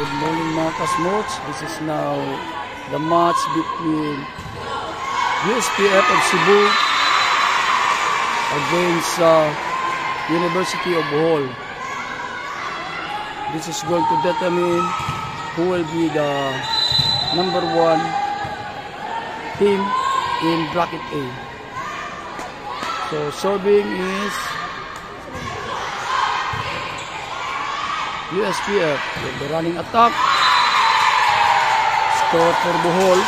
Good morning mga kasmots. This is now the match between USPF of Cebu against uh, University of Bohol. This is going to determine who will be the number one team in bracket A. So serving is USPF with uh, the running attack. Score for Bohol.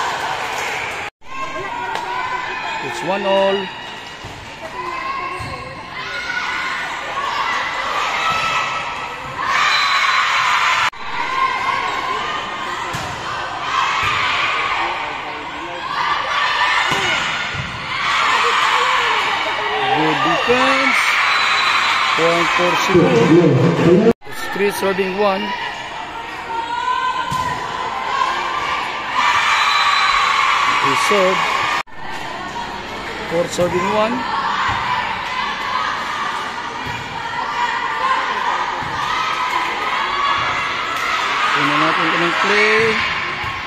It's one all. Good defense. Point for Cebu. Three serving one. He served. Four serving one. Tingnan natin ng play.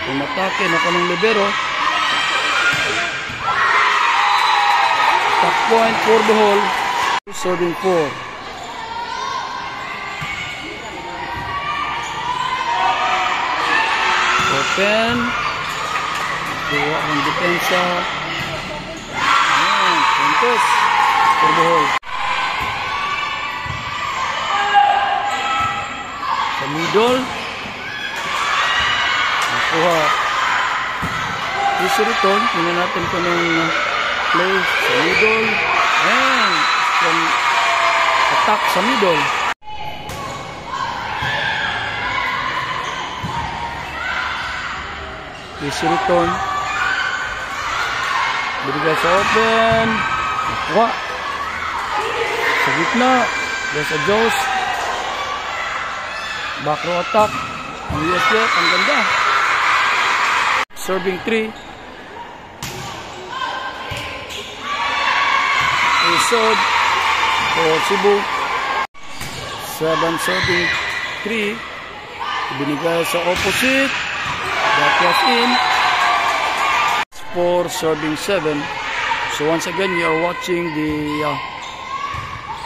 Umatake na ng libero. Top point for Bohol. Serving four. Open. Kuha ang depensa. Ayan, puntos. For Bohol. Sa middle. Nakuha. Isi return. Tingnan natin kung anong play sa middle. Ayan. Attack sa middle. Easy return. Binigay sa open. Nakuha. Sa gitna. There's a Jones. Back row attack. Ang USF. Ang ganda. Serving 3. Isod. For Cebu. 7 serving 3. Binigay sa opposite. That was in. For serving 7. So once again, you are watching the uh,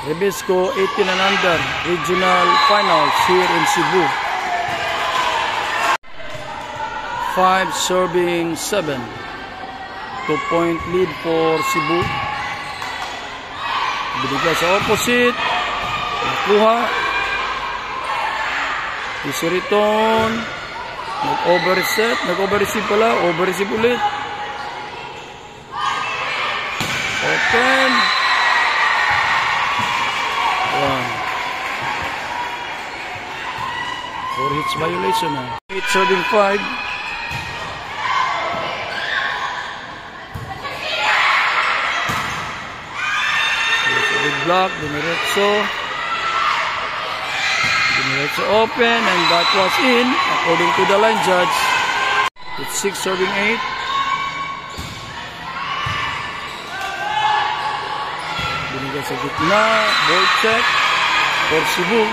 Rebisco 18 and under regional finals here in Cebu. 5 serving 7. 2 point lead for Cebu. Binigay sa opposite. Nakuha. Isiriton. Nag-overset. Nag-overreceive pala. Overreceive ulit. Open. One. Four hits violation na. 8 serving 5. Big block. Diniretso. Diniretso open. And that was in. According to the line judge. It's 6 serving 8. Binigay sa gitna. Ball check. For Cebu.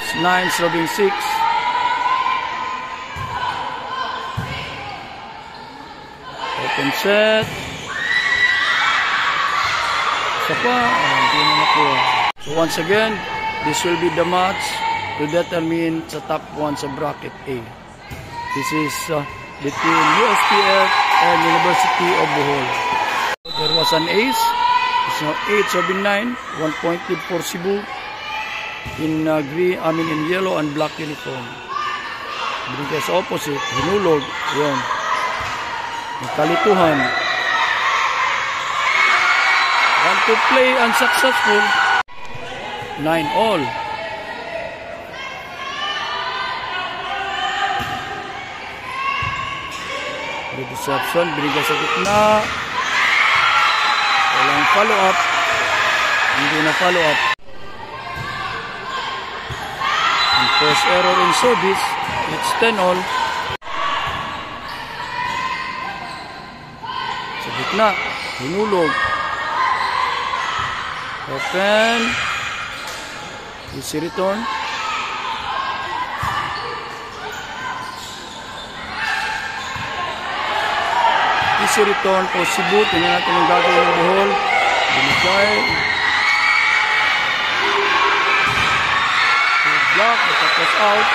It's 9 serving 6. Open set. Isa pa. Hindi na nakuha. So once again, this will be the match to determine sa top 1 sa bracket A. This is uh, between USPF and University of Bohol. There was an ace. It's now 8 serving 9. 1 point lead for Cebu. In uh, green, I mean in yellow and black uniform. Sa opposite. Hinulog. Yun. Nagkalituhan. One to play unsuccessful. 9 all. Reception, binigay sa gitna. Walang follow up. Hindi na follow up. And first error in service. It's 10 all. Sa gitna, hinulog. Open. Easy return. Return for Cebu. Tingnan natin ang gagawin ng Bohol. Binigay. Good block. Tapos out.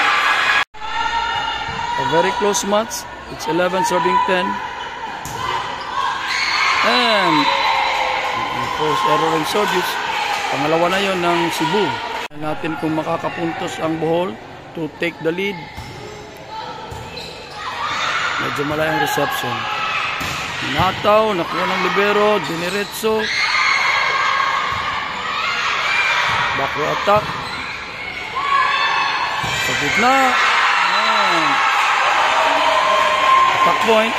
A very close match. It's 11 serving 10. And force error in service. Pangalawa na yon ng Cebu. Natin kung makakapuntos ang Bohol to take the lead. Medyo malayang reception. Nataw, nakuha ng libero, diniretso. Back row attack. Sa gitna. Attack point.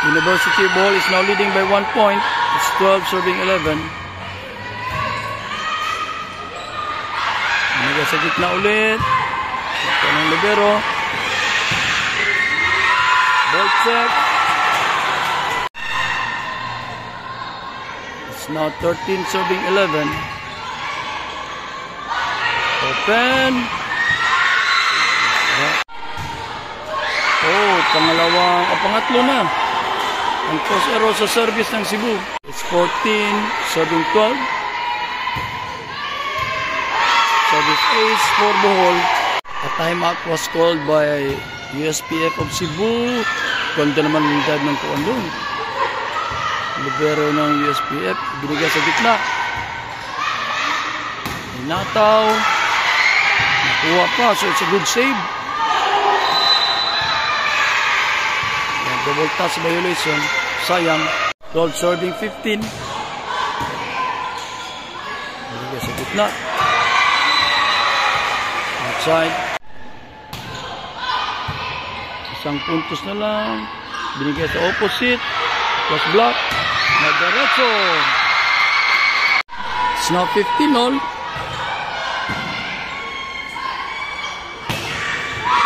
University ball is now leading by one point. It's 12 serving 11. Iniga sa gitna ulit. Ito ng libero. Ball check. Now 13 serving 11. Open. Oh, pangalawang, o pangatlo na. Ang post error sa service ng Cebu. It's 14 serving 12. Service ace for Bohol. A timeout was called by USPF of Cebu. Ganda naman yung dad ng kuwan doon. Libero ng USPF. Binigay sa gitna. Inataw. Nakuha pa. So it's a good save. Double touch violation. Sayang. Gold serving 15. Binigay sa gitna. Outside. Isang puntos na lang. Binigay sa opposite. Plus block. Nagdiretso. It's now 15 all.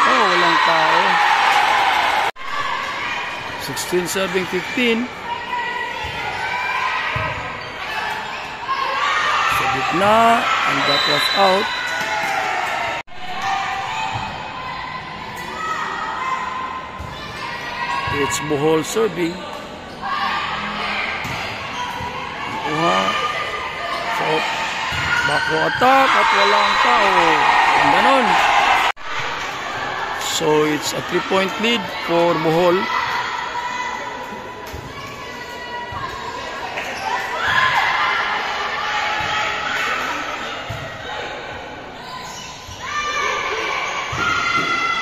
Oh, walang tao. 16 serving 15. Sa gitna. And that was out. It's Bohol serving. Kuha. So, bako attack at walang tao. Ang ganon. So, it's a three-point lead for Bohol.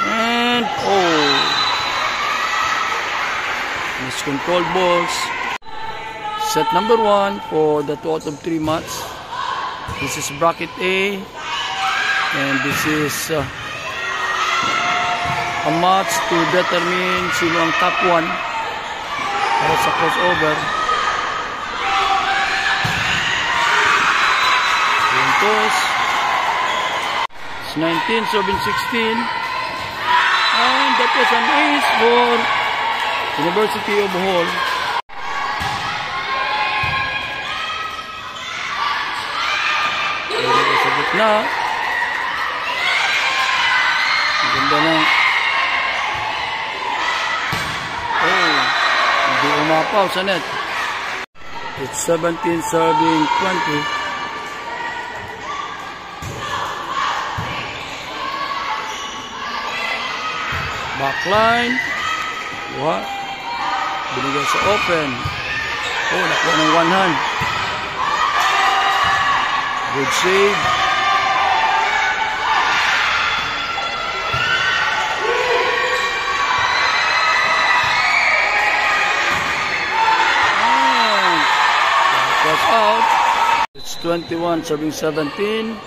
And, oh. Miscontrolled balls. Set number one for the 2 out of 3 match. This is bracket A. And this is uh, a match to determine sino ang top 1 para sa crossover. Puntos. It's 19 serving 16. And that was an ace for University of Bohol. Gitna. Ang ganda ng... Oh, hindi umapaw sa net. It's 17 serving 20. Backline. Kuha. Binigay sa open. Oh, nakuha ng one hand. Good save. 21 serving 17.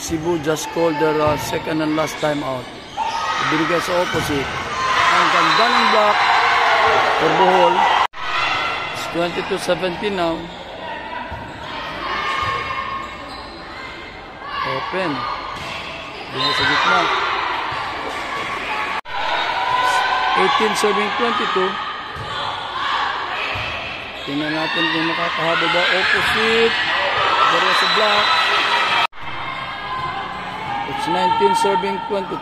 Cebu just called their uh, second and last time out. Binigay sa opposite. Ang ganda ng block for Bohol. It's 22-17 now. Open. Binigay sa gitna. 18 serving 22. Tingnan natin kung makakahaba ba opposite. Dara sa block. It's 19 serving 22.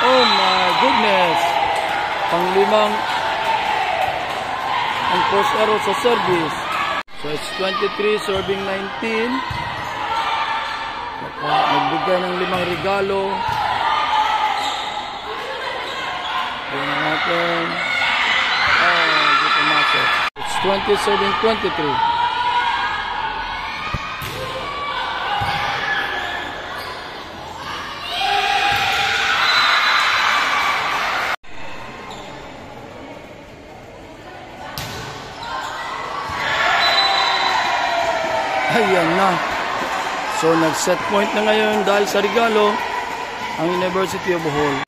Oh my goodness! panglimang ang post arrow sa service. So it's 23 serving 19. Naka, nagbigay ng limang regalo. Tingnan natin. Oh, hindi pumasok. It's 20 serving 23. Ayan na. So nag-set point na ngayon dahil sa regalo ang University of Bohol.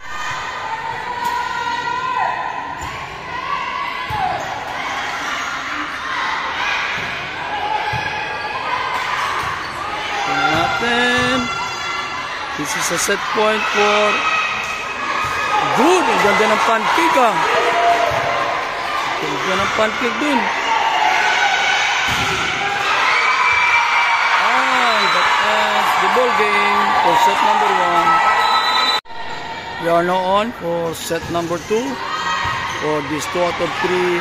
Tingnan natin. This is a set point for Good! Ang ganda ng pancake ah. Ang ganda ng pancake dun. And that ends the ball game for set number one. We are now on for set number two for this two out of three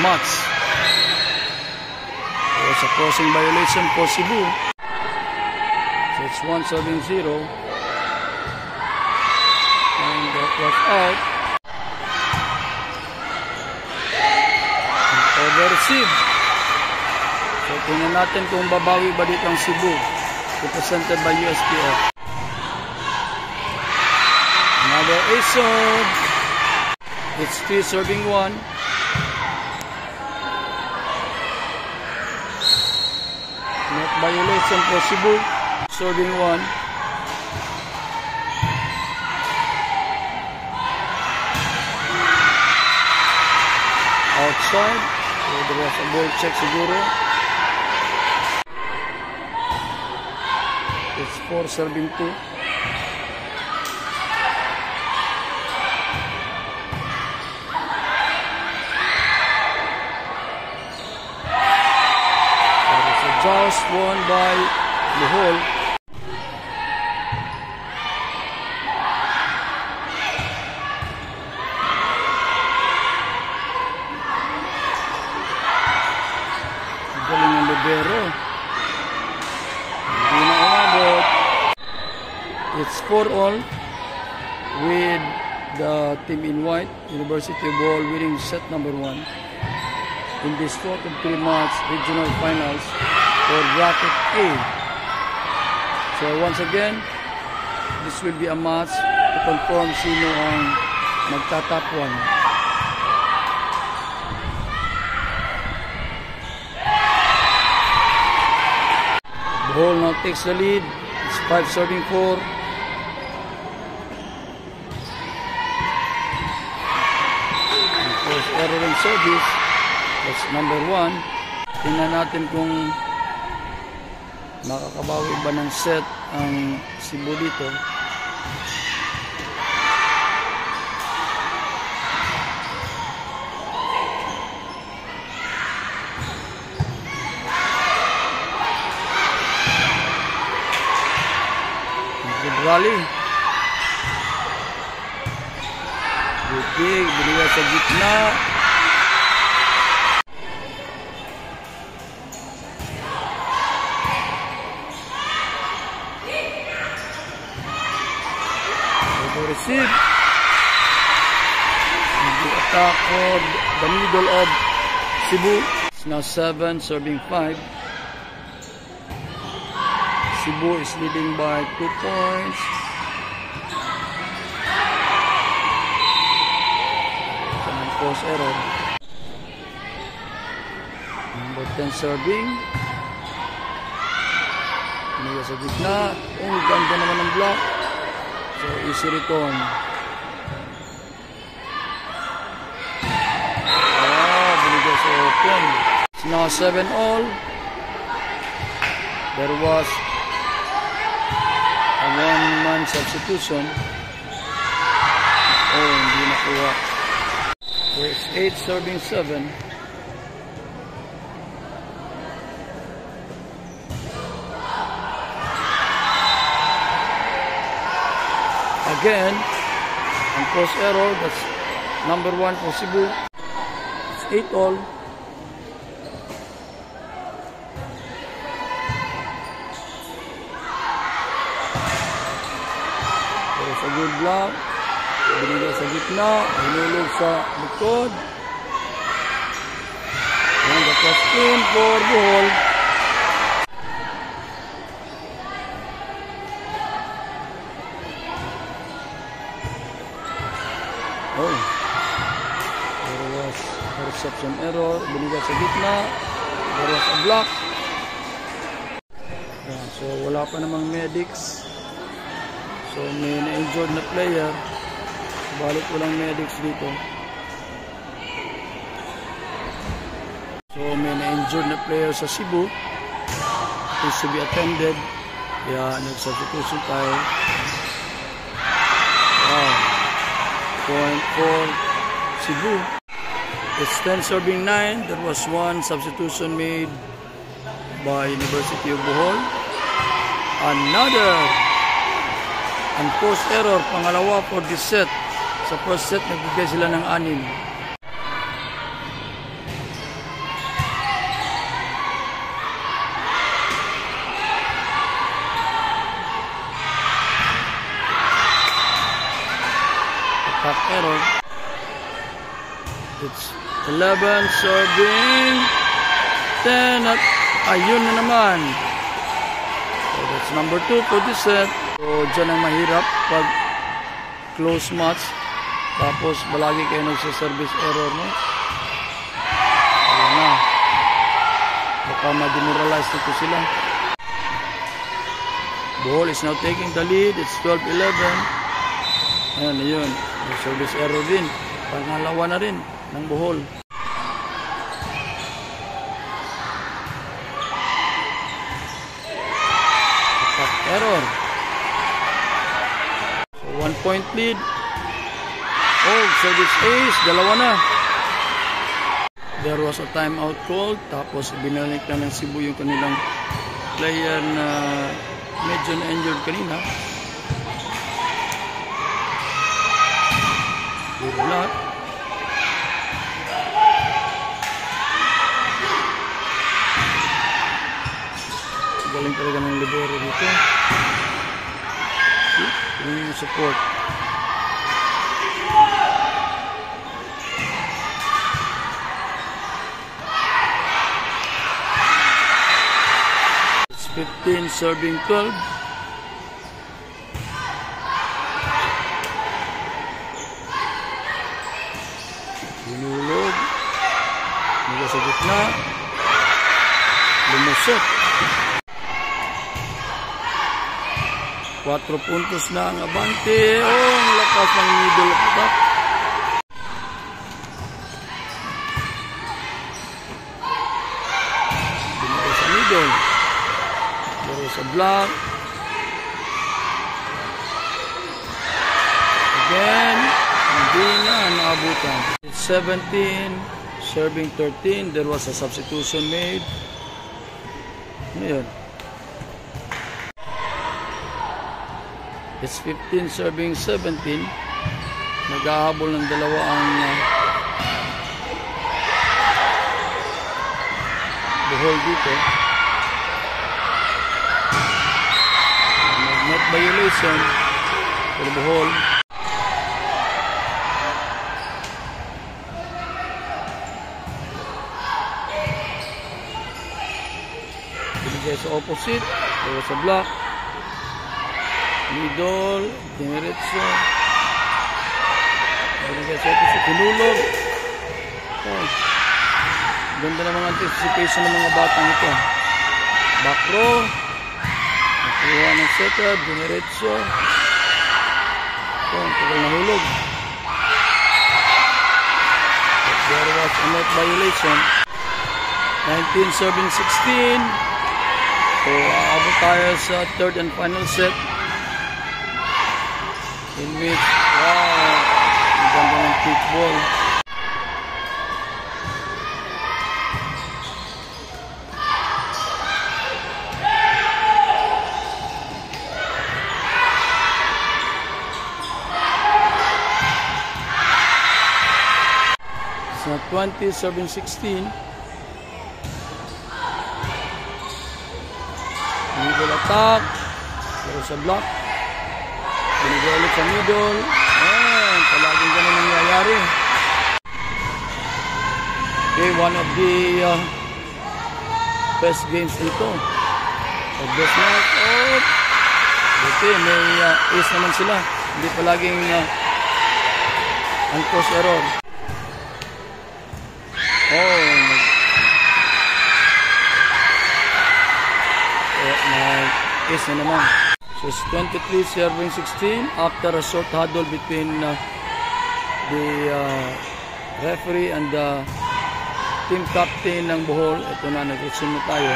match. There was a crossing violation for Cebu. It's one serving zero. And that was out. And over receive. So, tingnan natin kung babawi ba dito ang Cebu. Represented by USPF. Another ASOD. It's 3 serving 1. Net violation for Cebu. Serving 1. Outside. So, there was a ball check siguro. It's 4 serving 2. That is a joust won by Bohol. Galing ng libero. Hindi na umabot. It's 4 all with the team in white, University Ball winning set number 1 in this 4th of 3 match regional finals for bracket A. So once again, this will be a match to confirm sino ang magtatap 1. Bohol now takes the lead. It's 5 serving 4. Service. That's number 1. Tingnan natin kung makakabawi ba ng set ang Cebu dito. Rally. Butig, binigay sa gitna. Of the middle of Cebu. It's now 7, serving 5. Cebu is leading by 2 points. Some force error. Number 10 serving. Pinigay sa gitna. Ang ganda naman ng block. So, easy return. Sa. It's now 7 all. There was a one-man substitution. Oh. So, it's 8 serving 7. Again, ang post error, that's number 1 for Cebu. It's 8 all. Block, binigay sa gitna, hinulog sa likod. And that was in for Bohol. Oh. There was reception error. Binigay sa gitna. There was a block. So, wala pa namang medics. So, may na-injured na player. Balik walang medics dito. So, may na-injured na player sa Cebu. Is to be attended. Kaya, nag-substitution tayo. Wow. Point for Cebu. It's 10 serving 9. There was one substitution made by University of Bohol. Another unforced error. Pangalawa for this set. Sa first set, nagbigay sila ng anim. Attack error. It's 11 serving 10 at ayun na naman. So that's number 2 for this set. So dyan ang mahirap pag close match. Tapos balagi kayo nagsa-service error no. Ayan na. Baka ma-demoralize nito sila. Ball is now taking the lead. It's 12-11. Ayan, yun. Service error din. Pangalawa na rin ng Bohol. Error. Point lead. Oh, service ace. Dalawa na. There was a timeout called. Tapos, binalik na ng Cebu yung kanilang player na medyo na-injured kanina. Good luck. Galing talaga ng libero dito. Yung support. It's 15 serving 12. Hinulog. Mula sa gitna. 4 puntos na ang abante. Oh, ang lakas ng middle of. Binigay sa middle. Pero sa block. Again, hindi na naabutan. It's 17, serving 13. There was a substitution made. Ngayon. It's 15 serving 17. Naghahabol ng dalawa ang uh, Bohol dito. Net violation for Bohol. Binigay sa opposite. Pero sa block. Middle. Sa opposite. Hinulog. Oh. Ganda ng mga anticipation ng mga batang ito. Back row. Nakuha ng setter. Diniretso. Oh, tagal na hulog. There was a net violation. 19 serving 16. So, aabot tayo sa third and final set. Which, wow, ang ganda ng kickball. 20, serving 16. Middle attack. Pero sa block. Binigay ulit sa middle. Ayan, palaging ganun nangyayari. Okay, one of the uh, best games dito. So, best knock out. Buti, may uh, ace naman sila. Hindi palaging uh, unforced error. Oh, nag- eh, nag ace na naman. So, it's 23 serving 16 after a short huddle between uh, the uh, referee and the team captain ng Bohol. Ito na, nag-resume na tayo.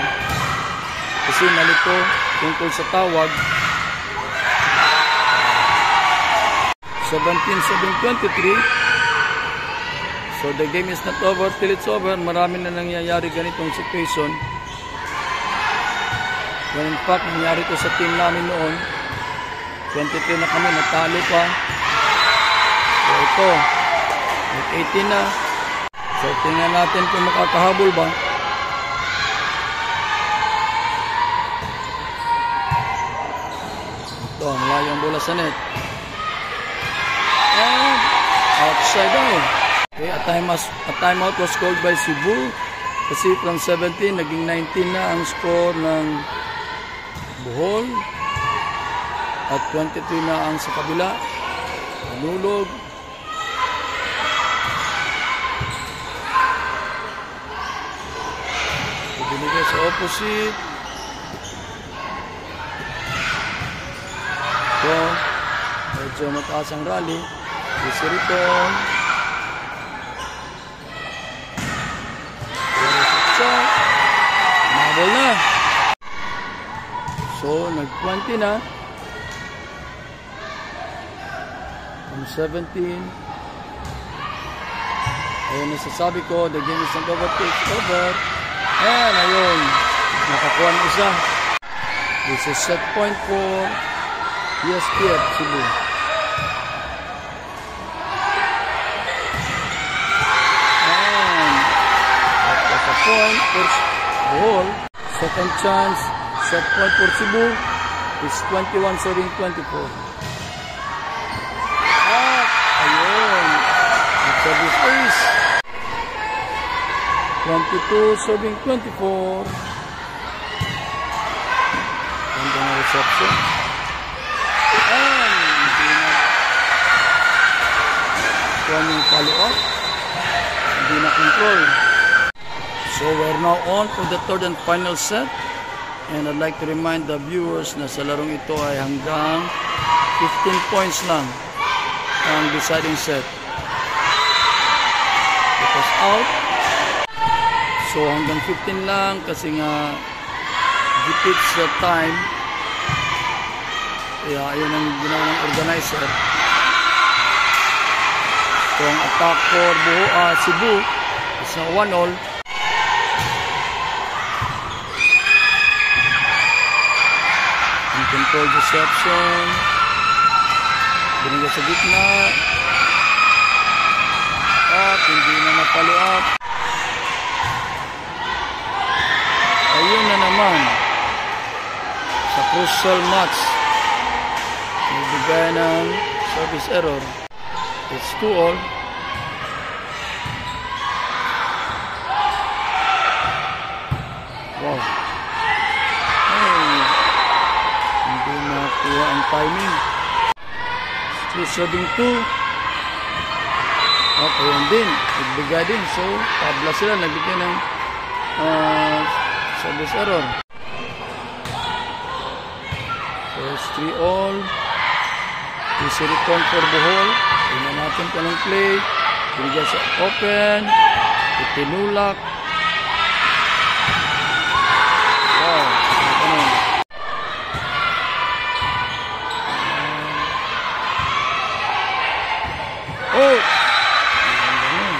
Kasi nalito tungkol sa tawag. 17-7-23. So the game is not over till it's over. Marami na nangyayari ganitong situation. When in fact, nangyari to sa team namin noon. 23 na kami, natalo pa. So ito, nag-18 na. So tingnan natin kung makakahabol ba. Ito, malayo ang bola sa net. And outside out. Okay, a time, was, a timeout was called by Cebu. Kasi from 17, naging 19 na ang score ng Bohol. At 23 na ang sa kabila. Manulog. Ibinigay sa opposite. So, medyo mataas ang rally. Easy return. So, nag-20 na. From 17. Ayun, nasasabi ko, the game is not over, takes over. Ayan, ayun. Nakakuha ng isa. This is set point for USPF Cebu. Ayan. At point for Bohol. Second chance, set point for Cebu is 21 serving 24. At, ayun. At service ace. 22 serving 24. Ganda ng reception. And, hindi na running follow up. Hindi na control. So we're now on to the third and final set. And I'd like to remind the viewers na sa larong ito ay hanggang 15 points lang ang deciding set. It was out. So hanggang 15 lang kasi nga gipit sa time. Kaya ayun ang ginawa ng organizer. So ang attack for Buho, ah, Cebu is na 1 control deception. Binigay sa gitna. At hindi na napalo. Ayun na naman. Sa crucial match. Nagbigay ng service error. It's 2 all. Wow. Hey. Hindi nakuha ang timing. Street serving 2. At ayun din. Nagbigay din. So, tabla sila. Nagbigay ng uh, service error. It's 3 all. Easy return for Bohol. Tingnan natin kung anong play. Binigyan sa open. Itinulak. Wow. Ano? Oh! Ganun.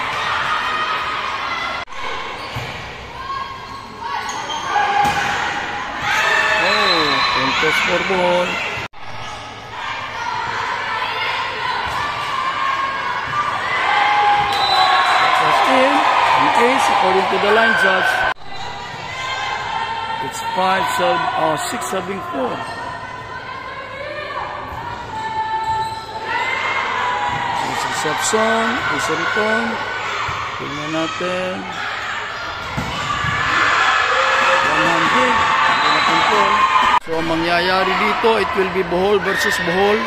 Oh, puntos for ball. That's in. according to the line judge, it's 5, serve, uh, 6 serving 4. It's reception, it's a return. Tingnan natin. 100. Hindi na control. So, ang mangyayari dito, it will be Bohol versus Bohol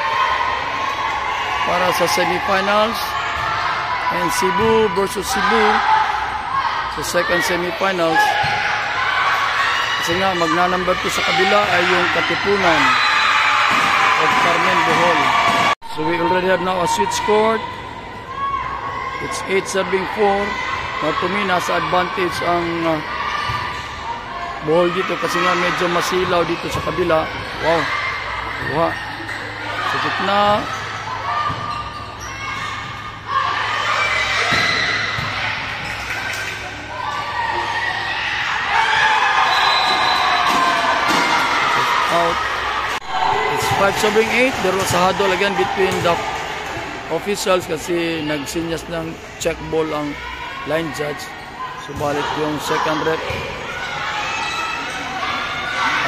para sa semifinals. And Cebu versus Cebu sa second semifinals. Kasi nga, magna-number 2 sa kabila ay yung Katipunan of Carmen Bohol. So we already have now a switch court. It's 8 serving 4. Now to me, nasa advantage ang uh, Bohol dito kasi nga medyo masilaw dito sa kabila. Wow. Kuha. Sa gitna. 5 serving 8. There was huddle again between the officials kasi nagsinyas ng check ball ang line judge. Subalit yung second rep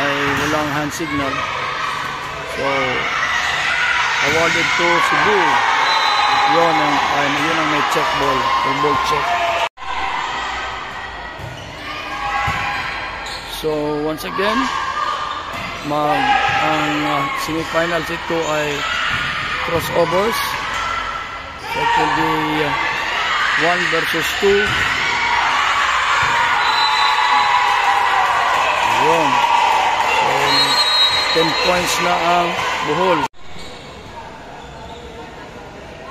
ay walang hand signal. So, awarded to Cebu. Yun ang, ay, yun ang may check ball. Full ball check. So, once again, mag ang uh, semifinals ito ay crossovers. So it will be uh, 1 versus 2 yun. So 10 points na ang buhol.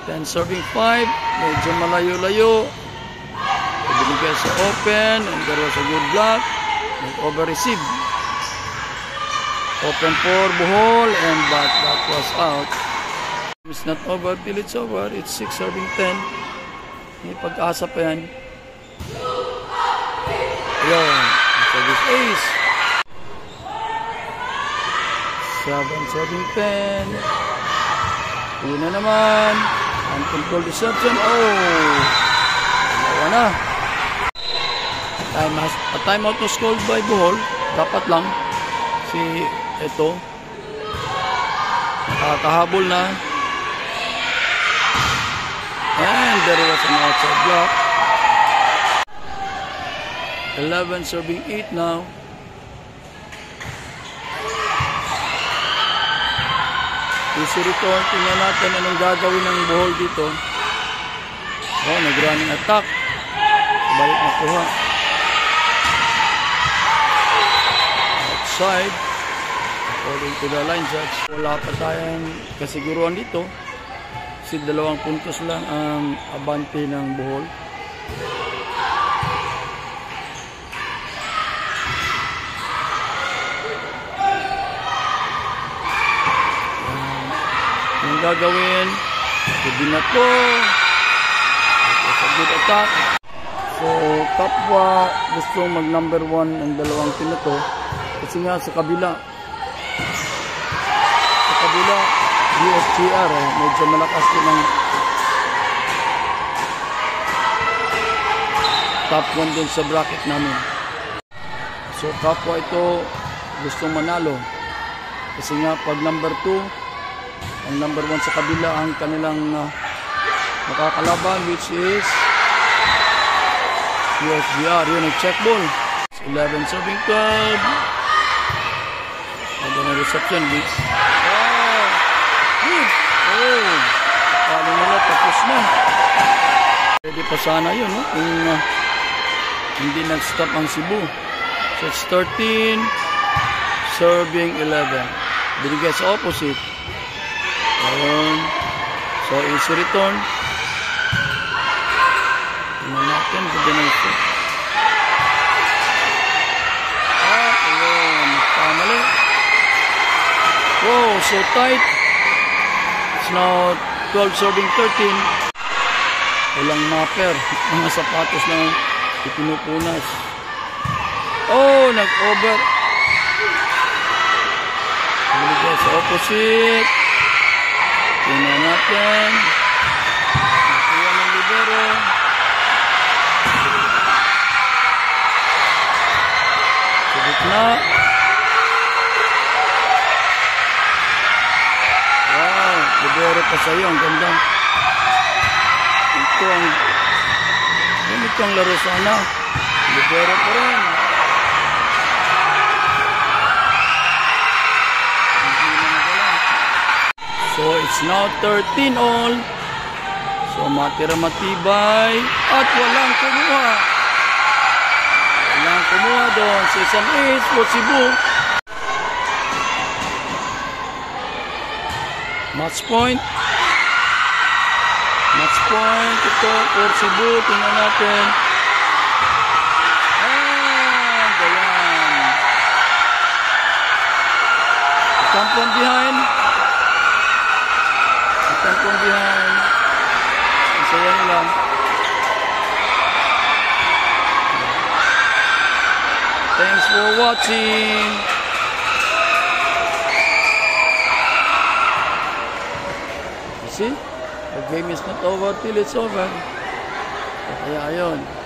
10 serving 5 medyo malayo-layo. Binigay sa open and there was a good block. Nag-over receive Open for Bohol and but that was out. It's not over till it's over. It's 6 serving 10. May pag-asa pa yan. Ayun. Service ace. 7 serving 10. Yun na naman. Uncontrolled reception. Oh! Dalawa na. Time has, a timeout was called by Bohol. Dapat lang si ito. Nakakahabol na. And there was an outside block. 11 serving 8 now. Easy return tingnan natin anong gagawin ng buhol dito. Oh nag running attack. Balik na kuha outside according to the line judge wala pa tayong kasiguruhan dito. Kasi dalawang puntos lang ang abante ng buhol yung gagawin? Pwede na to. Good attack. So kapwa gusto mag number 1 ang dalawang team na to. Kasi nga sa kabila kabila USGR eh, medyo malakas din ang top 1 din sa bracket namin. So kapwa ito gustong manalo. Kasi nga pag number 2 ang number 1 sa kabila ang kanilang uh, makakalaban which is USGR yun ang check ball. 11 serving 12 Ada na reception bits. Oh! Good! Oh! Kala nila tapos na. Pwede pa sana yun, no? Kung uh, hindi nag-stop ang Cebu. So it's 13 serving 11. Binigay sa opposite. Ayun. So easy return. Tingnan natin. Ganda na ito. Ah, ayun. Wow, so tight. It's now 12 serving 13 walang mapper mga sapatos na ipinupunas oh nag over Huliga sa opposite. Tingnan natin. Nakuha ng libero. Sa gitna. Libero pa sa'yo. Ang ganda. Ito ang ganito ang laro sana. Libero pa rin. So, it's now 13 all. So, matira matibay. At walang kumuha. Walang kumuha doon. Sa isang ace. Match point. Match point. Ito Cebu. Tingnan natin. And ayan. Come from behind. Come from behind. Ang saya nila. Thanks for watching. See? The game is not over till it's over. Kaya ayun.